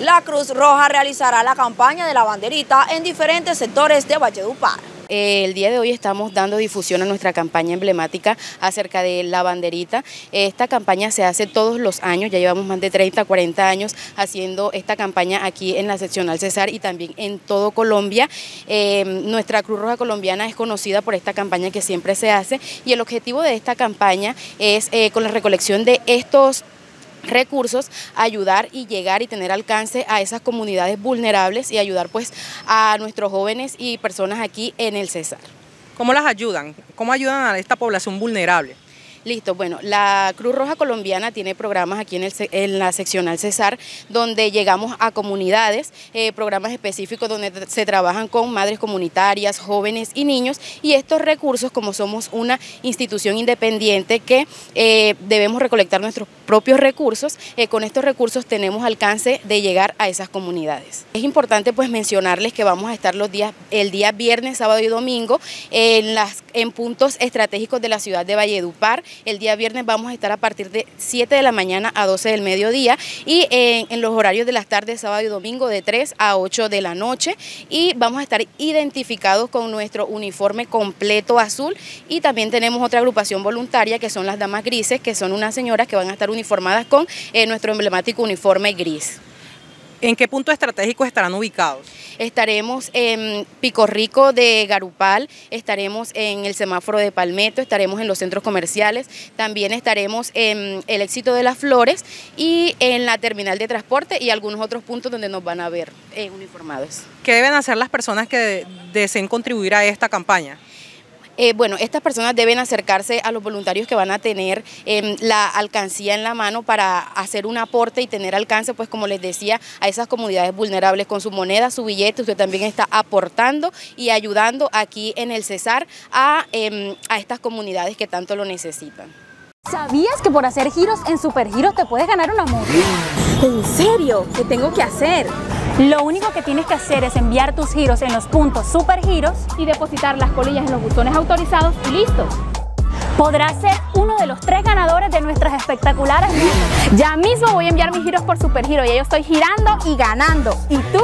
La Cruz Roja realizará la campaña de la banderita en diferentes sectores de Valledupar. El día de hoy estamos dando difusión a nuestra campaña emblemática acerca de la banderita. Esta campaña se hace todos los años, ya llevamos más de 30, 40 años haciendo esta campaña aquí en la seccional Cesar y también en todo Colombia. Eh, nuestra Cruz Roja Colombiana es conocida por esta campaña que siempre se hace y el objetivo de esta campaña es eh, con la recolección de estos recursos, ayudar y llegar y tener alcance a esas comunidades vulnerables y ayudar pues a nuestros jóvenes y personas aquí en el Cesar. ¿Cómo las ayudan? ¿Cómo ayudan a esta población vulnerable? Listo, bueno, la Cruz Roja Colombiana tiene programas aquí en, el, en la seccional Cesar, donde llegamos a comunidades, eh, programas específicos donde se trabajan con madres comunitarias, jóvenes y niños, y estos recursos, como somos una institución independiente que eh, debemos recolectar nuestros propios recursos, eh, con estos recursos tenemos alcance de llegar a esas comunidades. Es importante pues mencionarles que vamos a estar los días, el día viernes, sábado y domingo en, las, en puntos estratégicos de la ciudad de Valledupar, el día viernes vamos a estar a partir de 7 de la mañana a 12 del mediodía y en, los horarios de las tardes, sábado y domingo, de 3 a 8 de la noche. Y vamos a estar identificados con nuestro uniforme completo azul. Y también tenemos otra agrupación voluntaria que son las Damas Grises, que son unas señoras que van a estar uniformadas con eh, nuestro emblemático uniforme gris. ¿En qué punto estratégico estarán ubicados? Estaremos en Pico Rico de Garupal, estaremos en el semáforo de Palmetto, estaremos en los centros comerciales, también estaremos en el éxito de las flores y en la terminal de transporte y algunos otros puntos donde nos van a ver eh, uniformados. ¿Qué deben hacer las personas que deseen contribuir a esta campaña? Eh, bueno, estas personas deben acercarse a los voluntarios que van a tener em, la alcancía en la mano para hacer un aporte y tener alcance, pues como les decía, a esas comunidades vulnerables con su moneda, su billete, usted también está aportando y ayudando aquí en el Cesar a, em, a estas comunidades que tanto lo necesitan. ¿Sabías que por hacer giros en Supergiros te puedes ganar una moto? ¿En serio? ¿Qué tengo que hacer? Lo único que tienes que hacer es enviar tus giros en los puntos Supergiros y depositar las colillas en los botones autorizados y listo. Podrás ser uno de los tres ganadores de nuestras espectaculares Ya mismo voy a enviar mis giros por Supergiro y yo estoy girando y ganando. ¿Y tú?